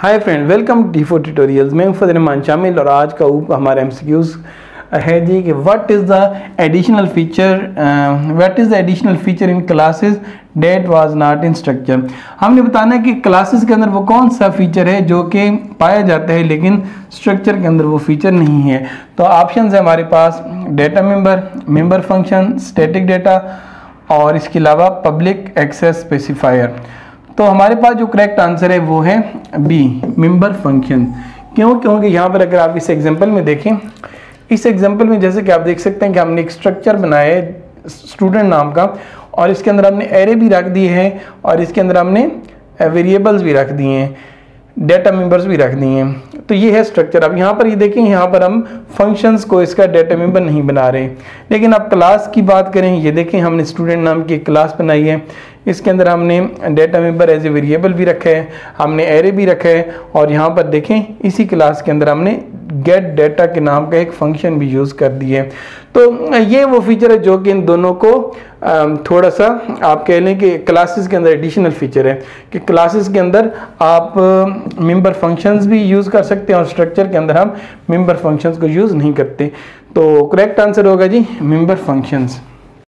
Hi friend welcome D four tutorials मैं फजल रहमान शामिल और आज का ऊप हमारा एम है जी कि what is the additional feature what is the additional feature in classes that was not in structure हमने बताना है कि क्लासेस के अंदर वो कौन सा फीचर है जो कि पाया जाता है, लेकिन स्ट्रक्चर के अंदर वो फीचर नहीं है। तो ऑप्शन है हमारे पास data member member function static data और इसके अलावा पब्लिक एक्सेस स्पेसिफायर तो हमारे पास जो करेक्ट आंसर है, वो है बी मेंबर फ़ंक्शन क्यों? क्योंकि यहाँ पर अगर आप इस एग्जांपल में देखें, इस एग्जांपल में जैसे कि आप देख सकते हैं कि हमने एक स्ट्रक्चर बनाया है स्टूडेंट नाम का, और इसके अंदर हमने एरे भी रख दिए हैं, और इसके अंदर हमने वेरिएबल्स भी रख दिए हैं। डेटा मेंबर्स भी रख दिए हैं। तो ये है स्ट्रक्चर अब यहाँ पर ये देखें यहाँ पर हम फ़ंक्शंस को इसका डेटा मेंबर नहीं बना रहे। लेकिन अब क्लास की बात करें, ये देखें हमने स्टूडेंट नाम की क्लास बनाई है। इसके अंदर हमने data member as a variable भी रखा है, हमने एरे भी रखा है, और यहाँ पर देखें, इसी क्लास के अंदर हमने गेट डेटा के नाम का एक फ़ंक्शन भी यूज़ कर दिए। तो ये वो फीचर है जो कि इन दोनों को थोड़ा सा आप कह लें कि क्लासेस के अंदर एडिशनल फीचर है कि क्लासेस के अंदर आप मेंबर फ़ंक्शंस भी यूज़ कर सकते हैं और स्ट्रक्चर के अंदर हम मेंबर फ़ंक्शंस को यूज़ नहीं करते। तो करेक्ट आंसर होगा जी मेंबर फ़ंक्शंस